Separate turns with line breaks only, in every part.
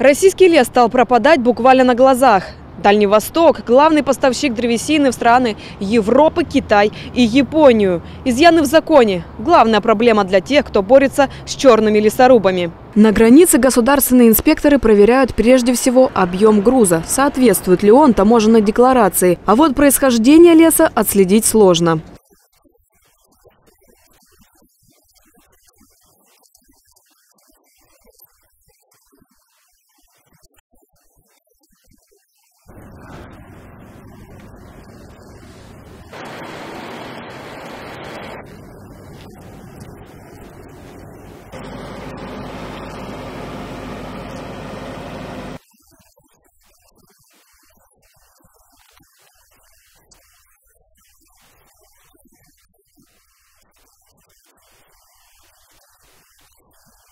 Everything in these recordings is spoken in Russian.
Российский лес стал пропадать буквально на глазах. Дальний Восток – главный поставщик древесины в страны Европы, Китай и Японию. Изъяны в законе – главная проблема для тех, кто борется с черными лесорубами. На границе государственные инспекторы проверяют прежде всего объем груза, соответствует ли он таможенной декларации. А вот происхождение леса отследить сложно.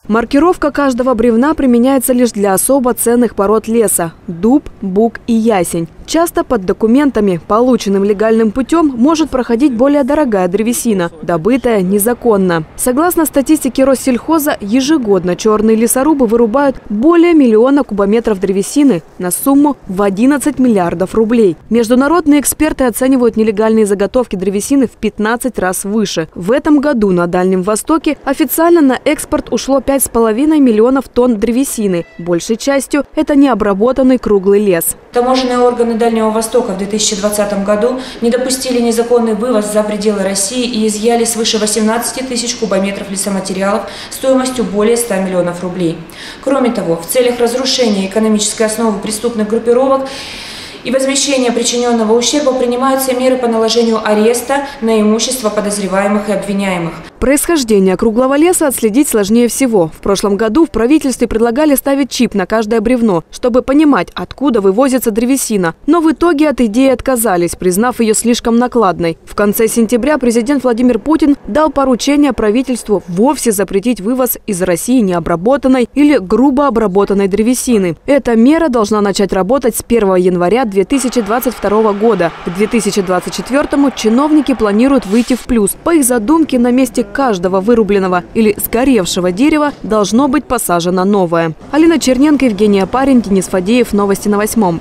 Маркировка каждого бревна применяется лишь для особо ценных пород леса – дуб, бук и ясень. Часто под документами, полученным легальным путем, может проходить более дорогая древесина, добытая незаконно. Согласно статистике Россельхоза, ежегодно черные лесорубы вырубают более миллиона кубометров древесины на сумму в 11 миллиардов рублей. Международные эксперты оценивают нелегальные заготовки древесины в 15 раз выше. В этом году на Дальнем Востоке официально на экспорт ушло 5,5 миллионов тонн древесины. Большей частью это необработанный круглый лес.
Таможенные органы Дальнего Востока в 2020 году не допустили незаконный вывоз за пределы России и изъяли свыше 18 тысяч кубометров лесоматериалов стоимостью более 100 миллионов рублей. Кроме того, в целях разрушения экономической основы преступных группировок и возмещения причиненного ущерба принимаются меры по наложению ареста на имущество подозреваемых и обвиняемых.
Происхождение круглого леса отследить сложнее всего. В прошлом году в правительстве предлагали ставить чип на каждое бревно, чтобы понимать, откуда вывозится древесина. Но в итоге от идеи отказались, признав ее слишком накладной. В конце сентября президент Владимир Путин дал поручение правительству вовсе запретить вывоз из России необработанной или грубо обработанной древесины. Эта мера должна начать работать с 1 января 2022 года. К 2024 чиновники планируют выйти в плюс. По их задумке, на месте каждого вырубленного или сгоревшего дерева должно быть посажено новое. Алина Черненко, Евгения Парень, Денис Фадеев. Новости на восьмом.